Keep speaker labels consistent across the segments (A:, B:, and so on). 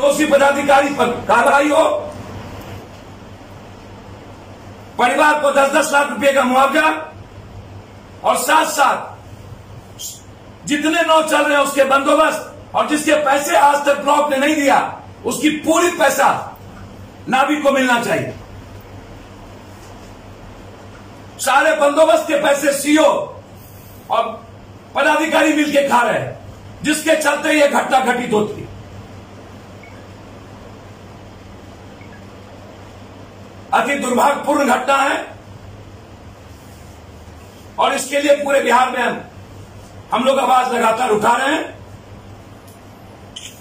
A: दोषी पदाधिकारी पर कार्रवाई हो। परिवार को दस दस लाख रुपए का मुआवजा और साथ साथ जितने नौ चल रहे हैं उसके बंदोबस्त और जिसके पैसे आज तक ब्लॉक ने नहीं दिया, उसकी पूरी पैसा नाभिक को मिलना चाहिए। सारे बंदोबस्त के पैसे सीओ और पदाधिकारी मिलके खा रहे हैं, जिसके चलते यह घटना घटित होती है। अति दुर्भाग्यपूर्ण घटना है। और इसके लिए पूरे बिहार में हम हम लोग आवाज़ लगातार उठा रहे हैं।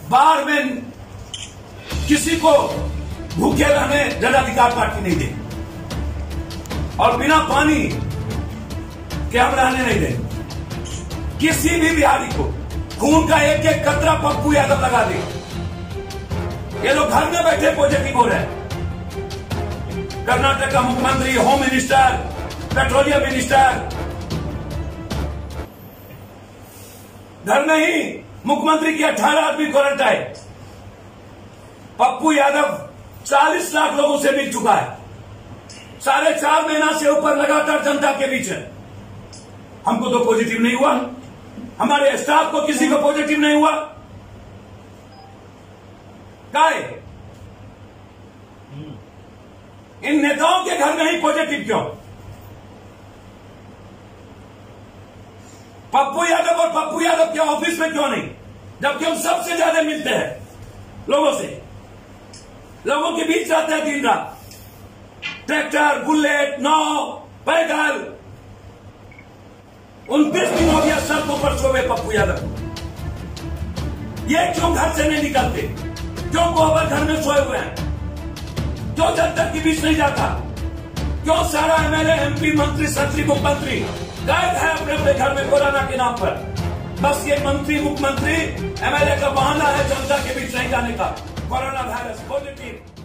A: बाढ़ में किसी को भूखे रहने जनाधिकार पार्टी नहीं देगी और बिना पानी के हम रहने नहीं देंगे किसी भी बिहारी को खून का एक एक कतरा पप्पू यादव लगा दे। ये लोग घर में बैठे पॉजिटिव हो रहे हैं। कर्नाटक का मुख्यमंत्री, होम मिनिस्टर, पेट्रोलियम मिनिस्टर। घर में ही मुख्यमंत्री की अठारह आदमी क्वारंटाइन पप्पू यादव चालीस लाख लोगों से मिल चुका है। साढ़े चार महीना से ऊपर लगातार जनता के बीच है। हमको तो पॉजिटिव नहीं हुआ। हमारे स्टाफ को किसी को पॉजिटिव नहीं हुआ। काय? इन नेताओं के घर में ही पॉजिटिव क्यों पप्पू यादव और पप्पू यादव के ऑफ़िस में क्यों नहीं? जबकि हम सबसे ज़्यादा मिलते हैं लोगों से। लोगों के बीच जाते हैं दिन रात। ट्रैक्टर, बुलेट, नाव, पैदल। उनतीस दिन हो गया सड़कों पर सोए पप्पू यादव ये क्यों घर से नहीं निकलते? क्यों गोबर घर में सोए हुए हैं। क्यों जनता के बीच नहीं जाता। क्यों सारा एमएलए एमपी मंत्री, सचिव मुख्यमंत्री गायब है अपने अपने घर में कोरोना के नाम पर। बस ये मंत्री मुख्यमंत्री एमएलए का बहाना है जनता के बीच नहीं जाने का। Corona virus, positive.